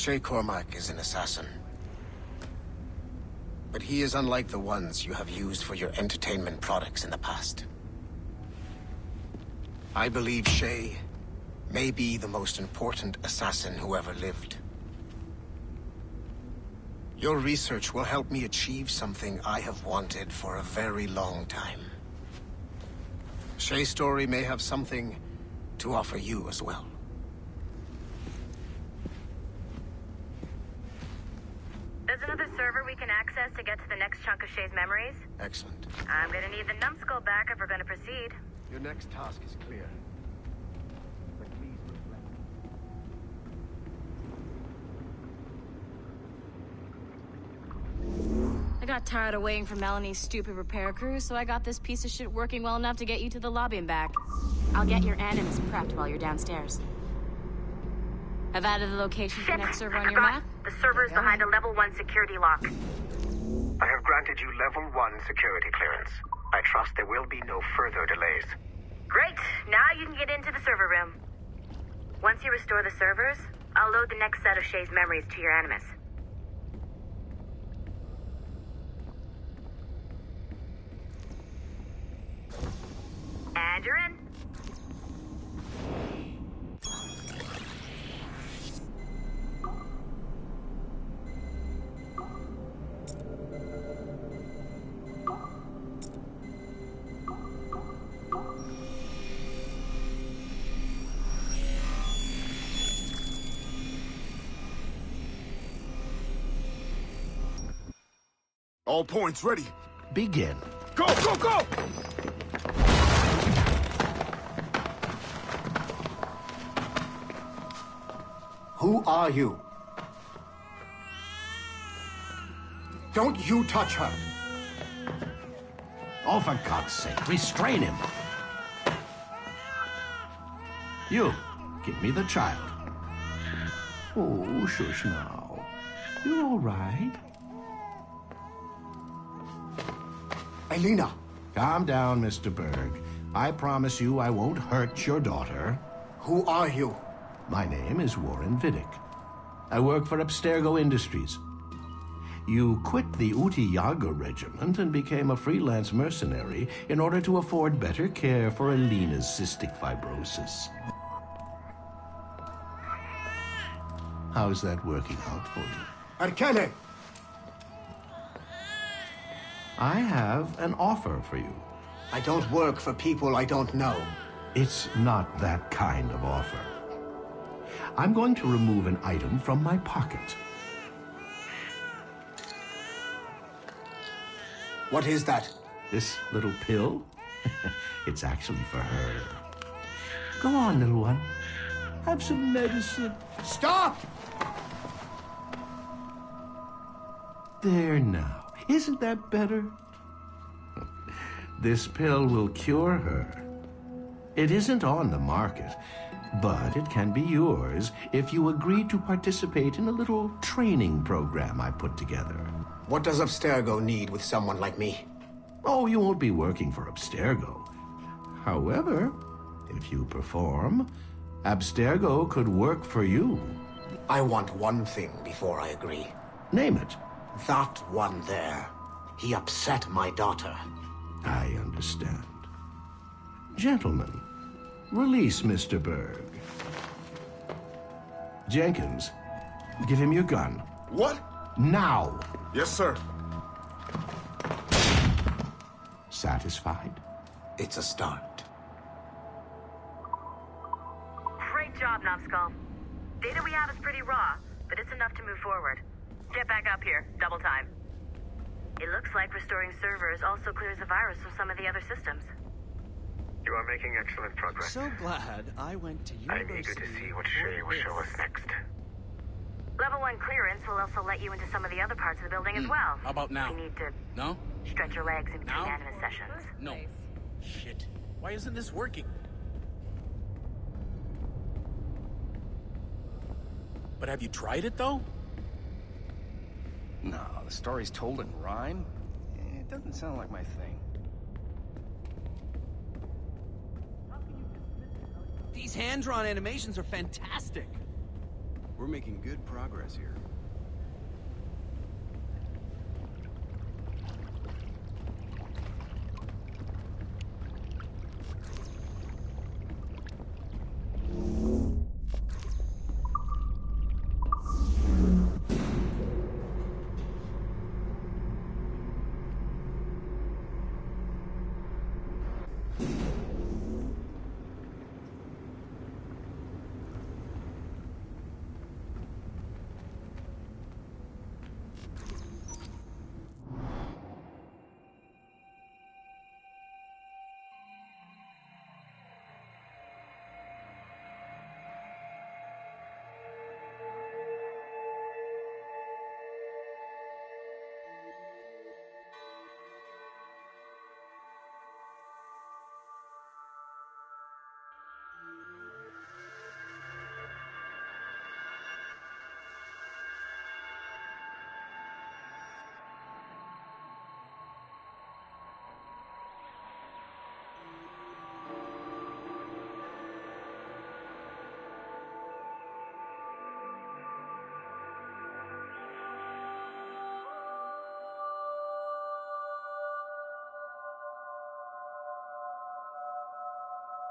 Shay Cormac is an assassin. But he is unlike the ones you have used for your entertainment products in the past. I believe Shay may be the most important assassin who ever lived. Your research will help me achieve something I have wanted for a very long time. Shay's story may have something to offer you as well. There's another server we can access to get to the next chunk of Shay's memories. Excellent. I'm gonna need the numbskull back if we're gonna proceed. Your next task is clear. But please reflect. I got tired of waiting for Melanie's stupid repair crew, so I got this piece of shit working well enough to get you to the lobby and back. I'll get your animus prepped while you're downstairs. I've added the location for the next server I on your map. The server is behind a level 1 security lock. I have granted you level one security clearance. I trust there will be no further delays. Great! Now you can get into the server room. Once you restore the servers, I'll load the next set of Shay's memories to your animus. And you're in. All points ready. Begin. Go, go, go! Who are you? Don't you touch her! Oh, for God's sake, restrain him. You, give me the child. Oh, shush now. You're all right. Elena! Calm down, Mr. Berg. I promise you I won't hurt your daughter. Who are you? My name is Warren Vidic. I work for Abstergo Industries. You quit the Utti Jaeger regiment and became a freelance mercenary in order to afford better care for Alina's cystic fibrosis. How's that working out for you? Arkele! I have an offer for you. I don't work for people I don't know. It's not that kind of offer. I'm going to remove an item from my pocket. What is that? This little pill? it's actually for her. Go on, little one. Have some medicine. Stop! There now. Isn't that better? This pill will cure her. It isn't on the market, but it can be yours if you agree to participate in a little training program I put together. What does Abstergo need with someone like me? Oh, you won't be working for Abstergo. However, if you perform, Abstergo could work for you. I want one thing before I agree. Name it. That one there. He upset my daughter. I understand. Gentlemen, release Mr. Berg. Jenkins, give him your gun. What? Now! Yes, sir. Satisfied? It's a start. Great job, Numbskull. Data we have is pretty raw, but it's enough to move forward. Get back up here. Double time. It looks like restoring servers also clears the virus from some of the other systems. You are making excellent progress. So glad I went to you. I'm eager to see what for Shay will show us next. Level 1 clearance will also let you into some of the other parts of the building as Hmm. well. How about now? You need to No? stretch your legs in between Now? animus sessions. No. Shit. Why isn't this working? But have you tried it though? No, the story's told in rhyme. Eh, It doesn't sound like my thing. These hand-drawn animations are fantastic. We're making good progress here.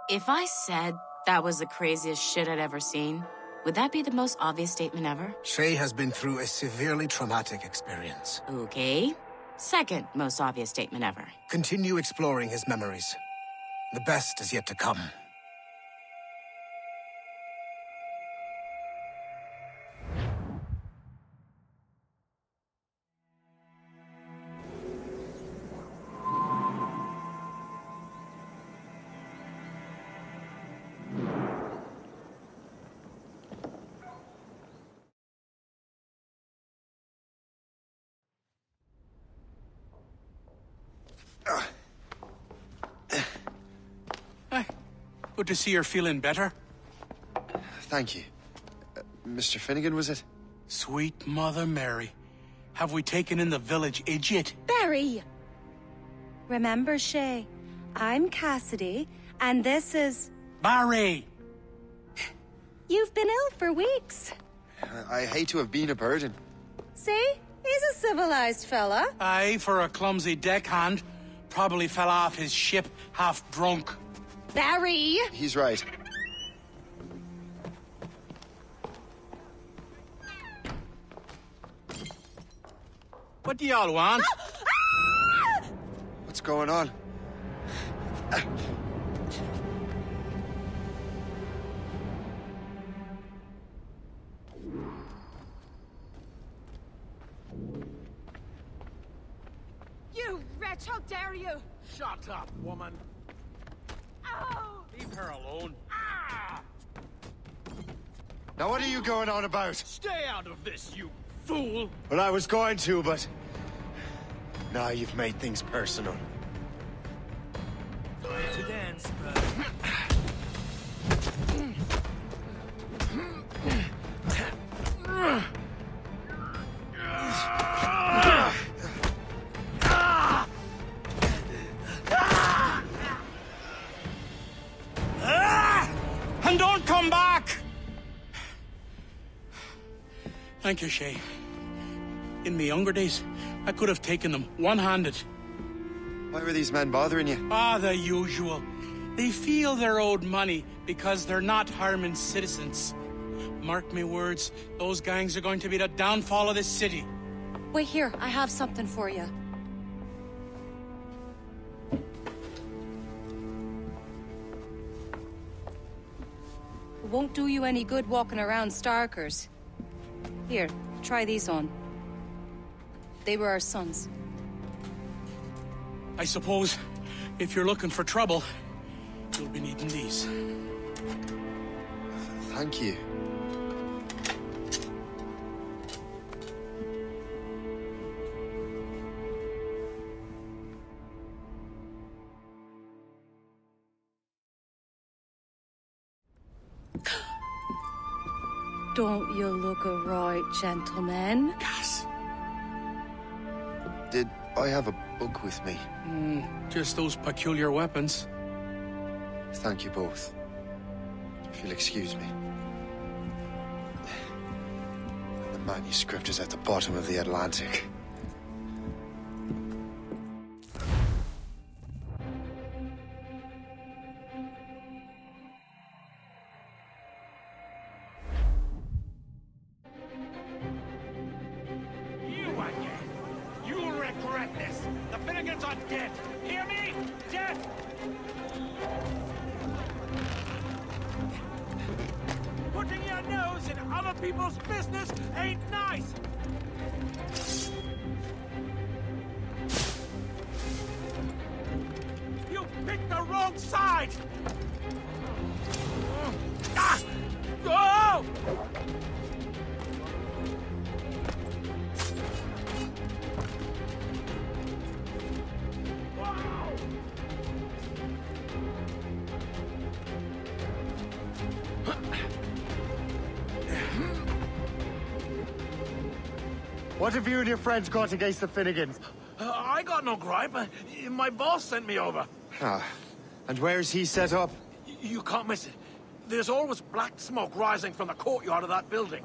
If I said that was the craziest shit I'd ever seen, would that be the most obvious statement ever? Shay has been through a severely traumatic experience. Okay. Second most obvious statement ever. Continue exploring his memories. The best is yet to come. Good to see you're feeling better. Thank you. Uh, Mr. Finnegan, was it? Sweet Mother Mary. Have we taken in the village idiot? Barry! Remember, Shay, I'm Cassidy, and this is. Barry! You've been ill for weeks. I, I hate to have been a burden. See? He's a civilized fella. Aye, for a clumsy deckhand. Probably fell off his ship half drunk. Barry! He's right. What do y'all want? What's going on? You wretch, how dare you! Shut up, woman. Her alone. Ah! Now, what are you going on about? Stay out of this, you fool! Well, I was going to, but. Now you've made things personal. To dance, Thank you, Shay. In my younger days, I could have taken them one-handed. Why were these men bothering you? Ah, the usual. They feel they're owed money because they're not harming citizens. Mark me words, those gangs are going to be the downfall of this city. Wait here, I have something for you. It won't do you any good walking around Starkers. Here, try these on. They were our sons. I suppose if you're looking for trouble, you'll be needing these. Thank you. You look a right gentleman? Gas. Did I have a book with me? Hmm, just those peculiar weapons. Thank you both. If you'll excuse me. The manuscript is at the bottom of the Atlantic. What have you and your friends got against the Finnegans? Uh, I got no gripe. My boss sent me over. Ah, and where is he set up? Y- You can't miss it. There's always black smoke rising from the courtyard of that building.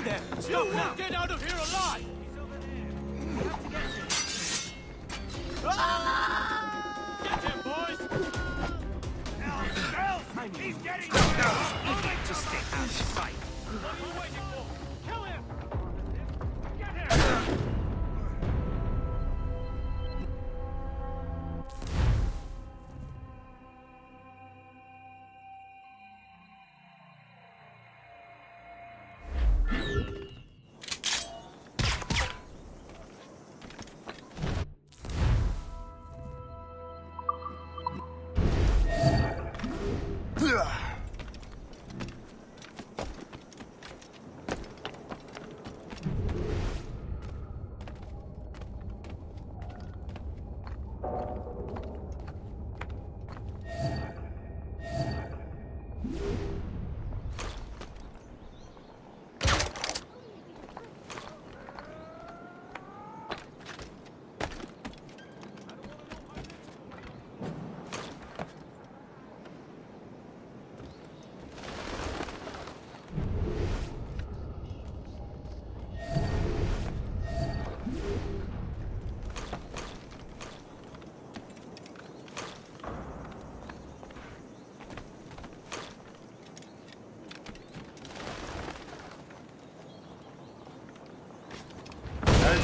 You there! Stop you won't get out of here alive! He's over there. We have Ah! Get him, boys! Elf! He's getting Just stay out of sight. What are you waiting for?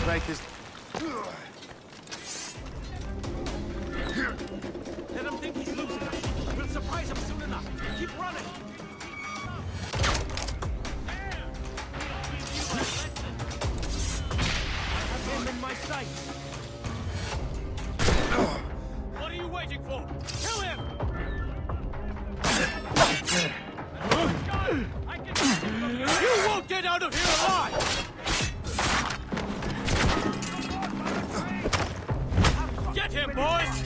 Make this... Let him think he's losing us. We'll surprise him soon enough. Keep running. I have him in my sights. What are you waiting for? Kill him! You won't get out of here alive! Him, boys!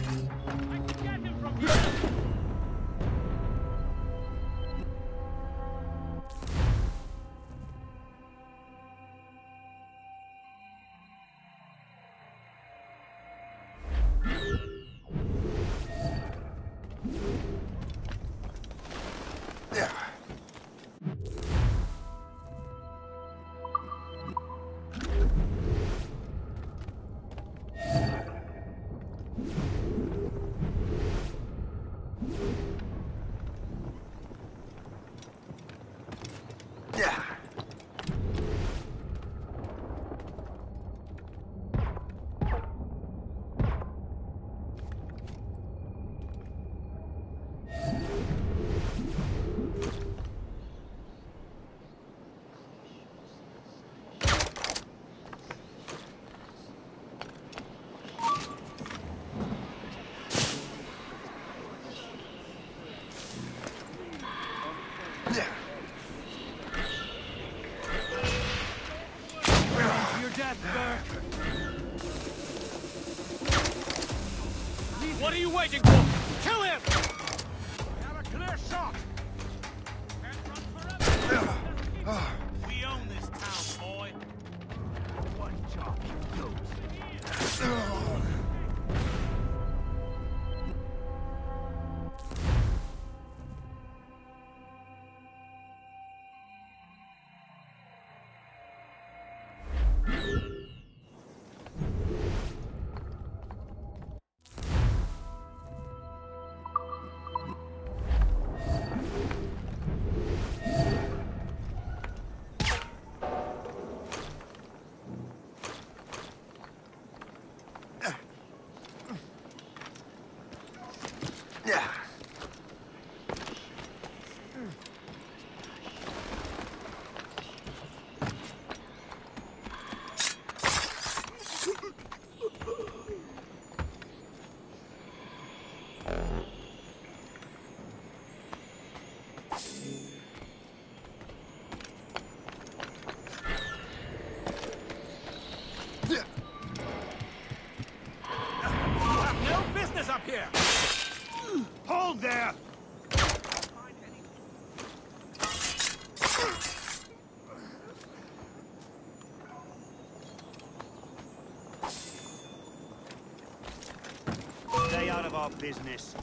Our business.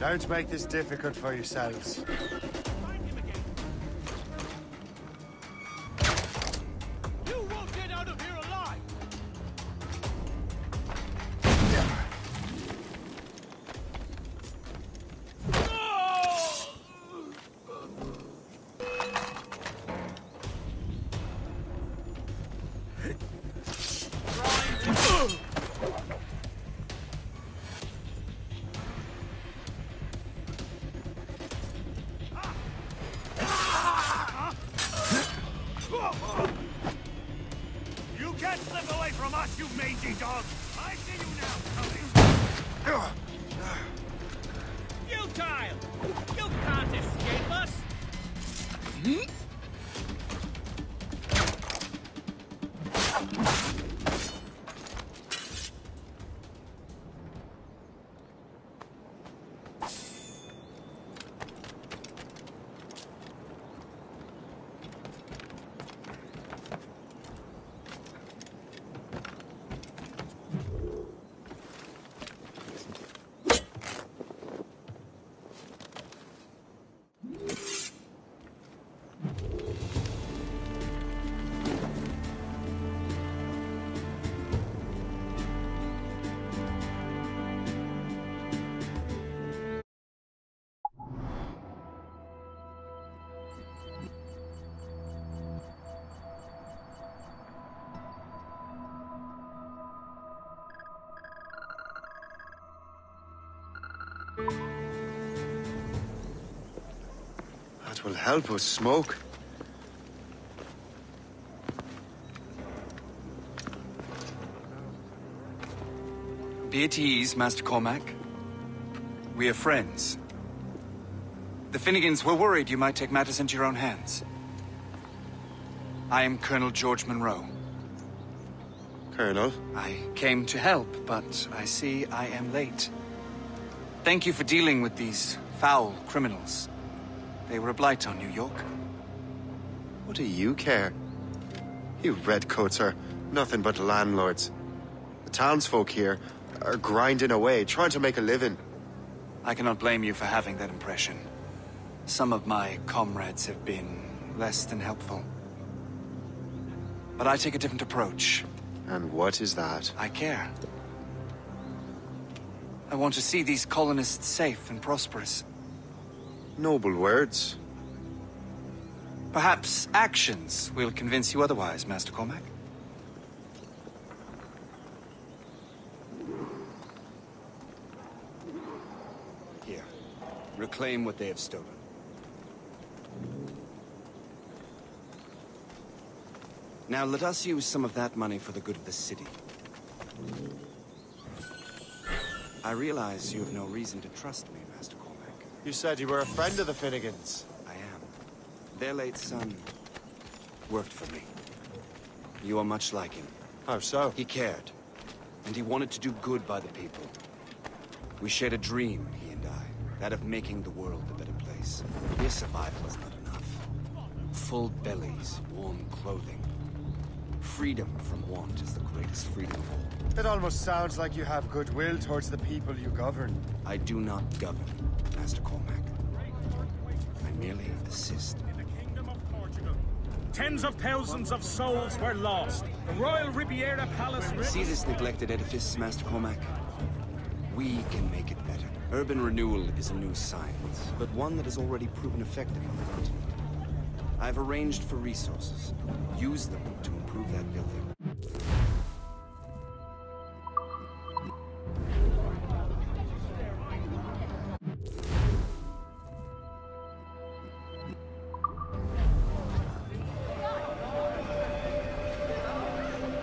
Don't make this difficult for yourselves. Will help us smoke. Be at ease, Master Cormac. We are friends. The Finnegans were worried you might take matters into your own hands. I am Colonel George Monroe. Colonel, I came to help, but I see I am late. Thank you for dealing with these foul criminals. They were a blight on New York. what do you care? You redcoats are nothing but landlords. The townsfolk here are grinding away, trying to make a living. I cannot blame you for having that impression. Some of my comrades have been less than helpful. But I take a different approach. And what is that? I care. I want to see these colonists safe and prosperous. Noble words. Perhaps actions will convince you otherwise, Master Cormac. Here. Reclaim what they have stolen. Now let us use some of that money for the good of the city. I realize you have no reason to trust me, Master Cormac. You said you were a friend of the Finnegans. I am. Their late son worked for me. You are much like him. How so? He cared, and he wanted to do good by the people. We shared a dream, he and I, that of making the world a better place. Mere survival is not enough. Full bellies, warm clothing. Freedom from want is the greatest freedom of all. It almost sounds like you have goodwill towards the people you govern. I do not govern, Master Cormac. I merely assist. In the Kingdom of Portugal, tens of thousands of souls were lost. The Royal Ribeira Palace... See this neglected edifice, Master Cormac? We can make it better. Urban renewal is a new science, but one that has already proven effective on the continent. I've arranged for resources. Use them to improve that building.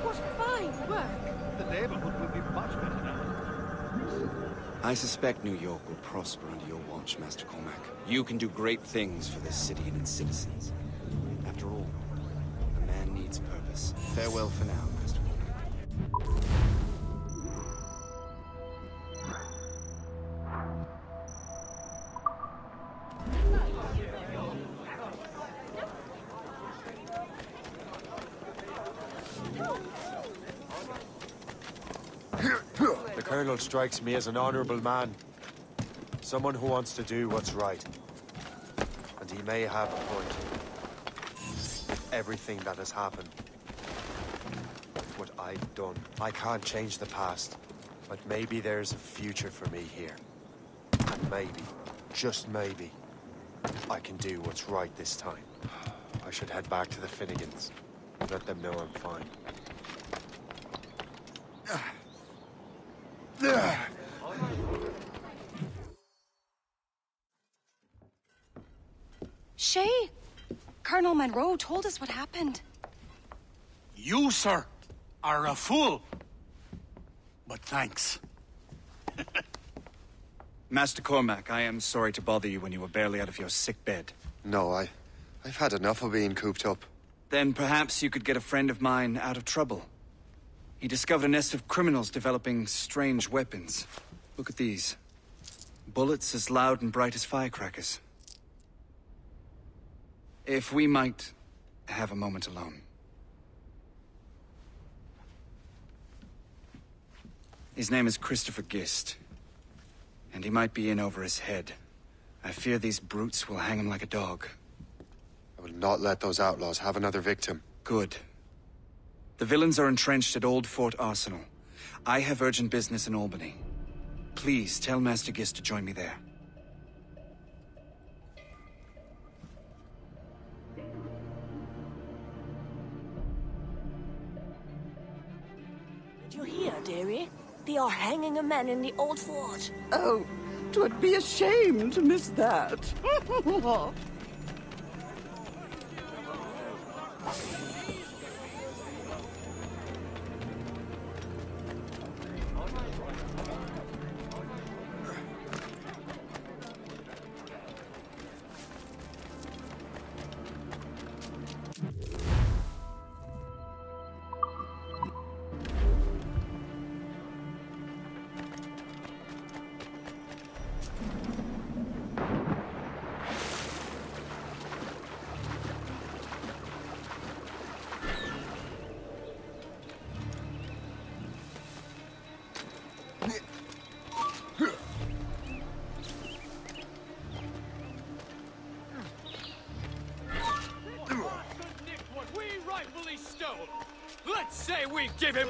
What fine work! The neighborhood will be much better now. I suspect New York will prosper under your watch, Master Cormac. You can do great things for this city and its citizens. After all, Farewell for now, Master The Colonel strikes me as an honorable man. Someone who wants to do what's right. And he may have a point. Everything that has happened. What I've done. I can't change the past. But maybe there's a future for me here. And maybe, just maybe, I can do what's right this time. I should head back to the Finnegans. Let them know I'm fine. Shay, Colonel Monroe told us what happened. You, sir, are a fool. But thanks. Master Cormac, I am sorry to bother you when you were barely out of your sick bed. No, I... I've had enough of being cooped up. Then perhaps you could get a friend of mine out of trouble. He discovered a nest of criminals developing strange weapons. Look at these. Bullets as loud and bright as firecrackers. If we might have a moment alone. His name is Christopher Gist. And he might be in over his head. I fear these brutes will hang him like a dog. I will not let those outlaws have another victim. Good. The villains are entrenched at Old Fort Arsenal. I have urgent business in Albany. Please tell Master Gist to join me there. Did you hear, dearie? They are hanging a man in the old fort. Oh, twould be a shame to miss that. say we give him...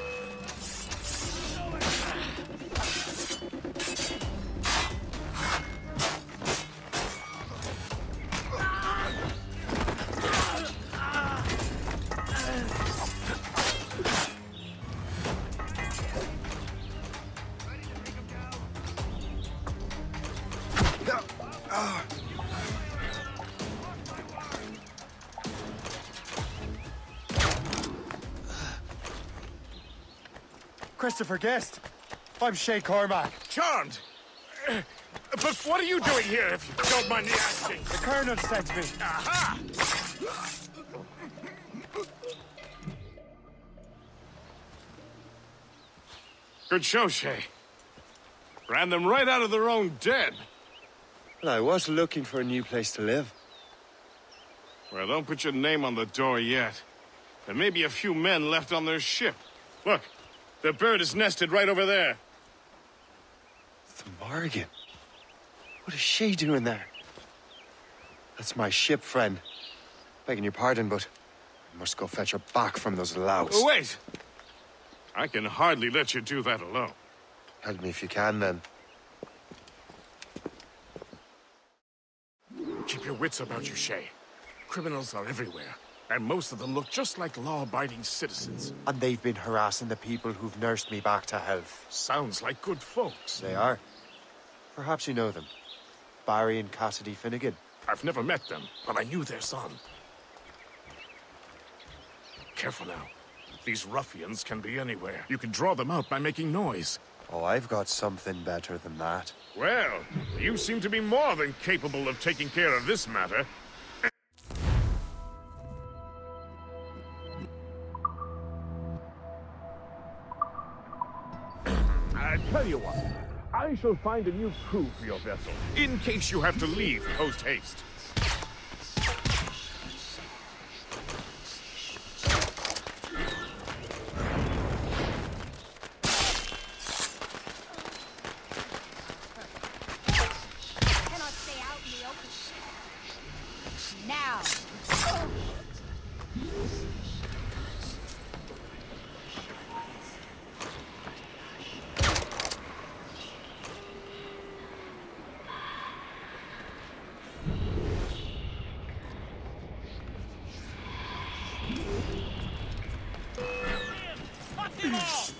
Christopher Gist. I'm Shay Cormac. Charmed! But what are you doing here, if you don't mind me asking? The Colonel sent me. Aha! Good show, Shay. Ran them right out of their own den. Well, I was looking for a new place to live. Well, don't put your name on the door yet. There may be a few men left on their ship. Look, the bird is nested right over there. The Morrigan. What is she doing there? That's my ship, friend. Begging your pardon, but I must go fetch her back from those louts. Oh, wait! I can hardly let you do that alone. Help me if you can, then. Keep your wits about you, Shay. Criminals are everywhere, and most of them look just like law-abiding citizens. And they've been harassing the people who've nursed me back to health. Sounds like good folks. They are. Perhaps you know them. Barry and Cassidy Finnegan. I've never met them, but I knew their son. Careful now. These ruffians can be anywhere. You can draw them out by making noise. Oh, I've got something better than that. Well, you seem to be more than capable of taking care of this matter. Shall find a new crew for your vessel, in case you have to leave post-haste. cannot stay out in the open. Now. Hold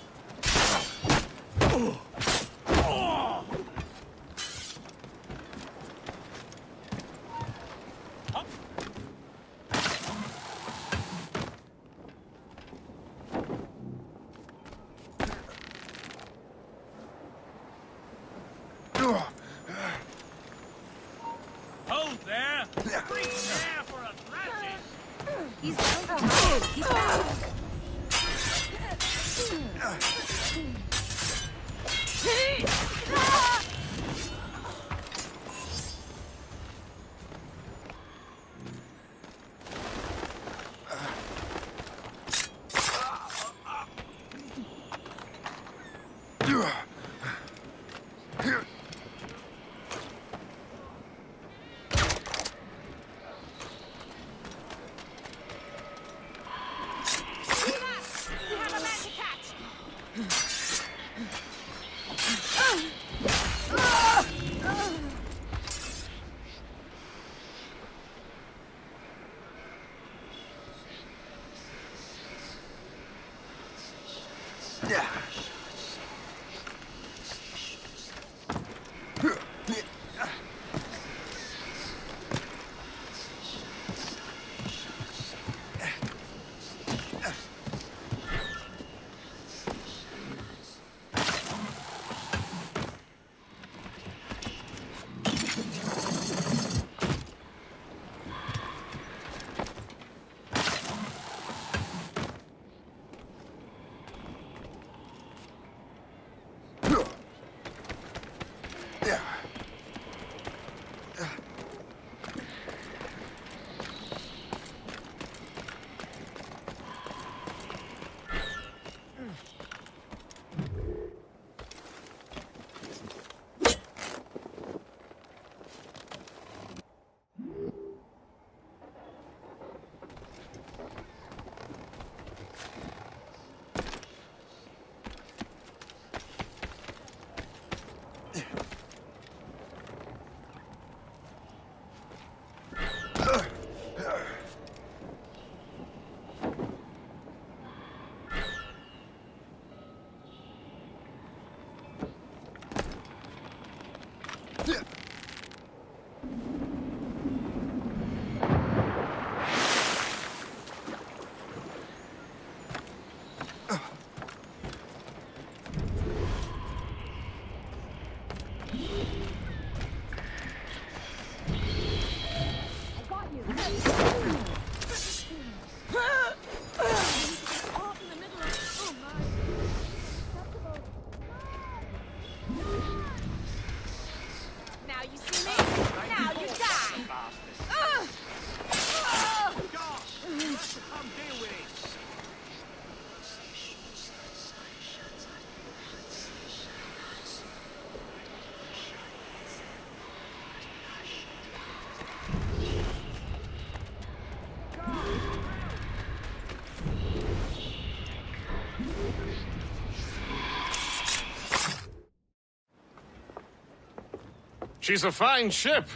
She's a fine ship.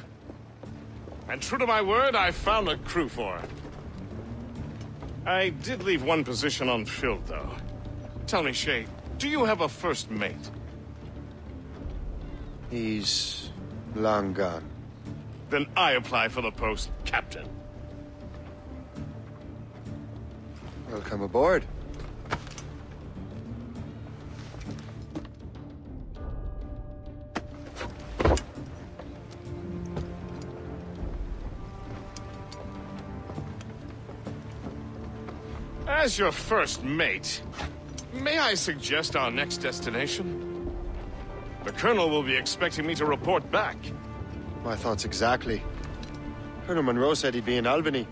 And true to my word, I found a crew for her. I did leave one position unfilled, though. Tell me, Shay, do you have a first mate? He's long gone. Then I apply for the post, Captain. Welcome aboard. As your first mate, may I suggest our next destination? The Colonel will be expecting me to report back. My thoughts exactly. Colonel Monroe said he'd be in Albany.